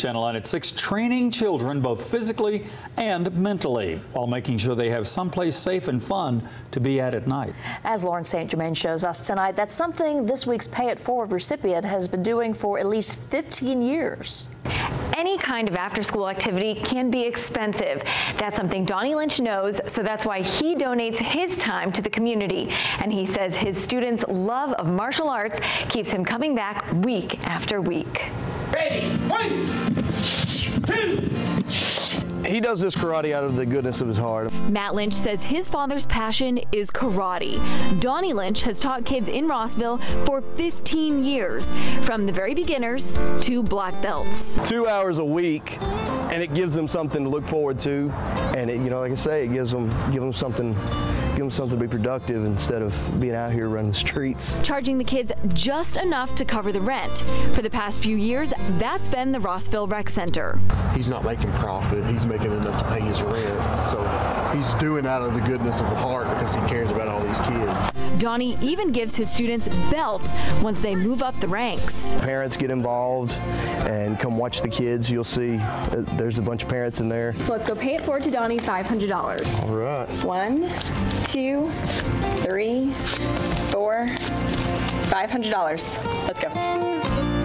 Channel 9 at 6, training children both physically and mentally while making sure they have someplace safe and fun to be at at night. As Lauren St. Germain shows us tonight, that's something this week's Pay It Forward recipient has been doing for at least 15 years. Any kind of after-school activity can be expensive. That's something Donnie Lynch knows, so that's why he donates his time to the community. And he says his students' love of martial arts keeps him coming back week after week. Ready? One, two. He does this karate out of the goodness of his heart. Matt Lynch says his father's passion is karate. Donnie Lynch has taught kids in Rossville for 15 years, from the very beginners to black belts. Two hours a week, and it gives them something to look forward to. And it, you know, like I say, it gives them, give them something, give them something to be productive instead of being out here running the streets. Charging the kids just enough to cover the rent. For the past few years, that's been the Rossville Rec Center. He's not making profit. He's making enough to pay his rent. So he's doing out of the goodness of the heart because he cares about all these kids. Donnie even gives his students belts once they move up the ranks. Parents get involved and come watch the kids. You'll see uh, there's a bunch of parents in there. So let's go pay it forward to Donnie $500. All right. One, two, three, four, $500. Let's go.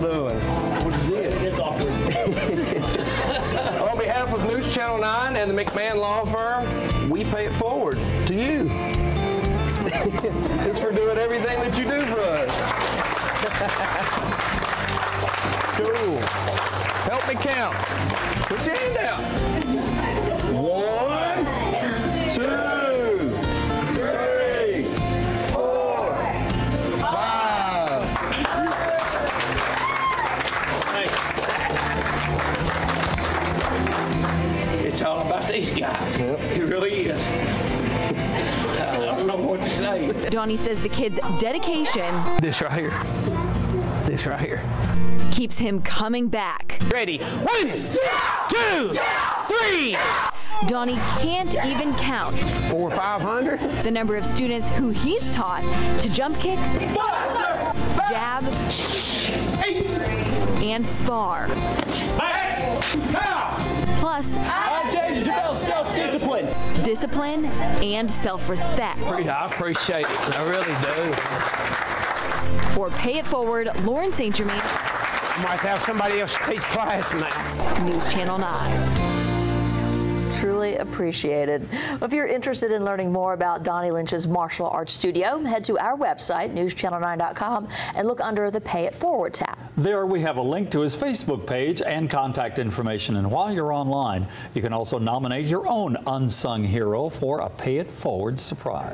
Y'all doing? What is this? It's awkward. On behalf of News Channel 9 and the McMahon Law Firm, we pay it forward to you. it's for doing everything that you do for us. cool. Help me count. Put your hand out. These guys. It really is. I don't know what to say. Donnie says the kids' dedication This right here. This right here. keeps him coming back. Ready? One, two, three, Donnie can't even count four, five hundred. the number of students who he's taught to jump kick, jab, and spar. Plus, Self-discipline. discipline and self-respect. I appreciate it. I really do. For Pay It Forward, Lauren St. Germain, I might have somebody else teach class now. News Channel 9. Truly appreciated. If you're interested in learning more about Donnie Lynch's martial arts studio, head to our website, newschannel9.com, and look under the Pay It Forward tab. There we have a link to his Facebook page and contact information. And while you're online, you can also nominate your own unsung hero for a Pay It Forward surprise.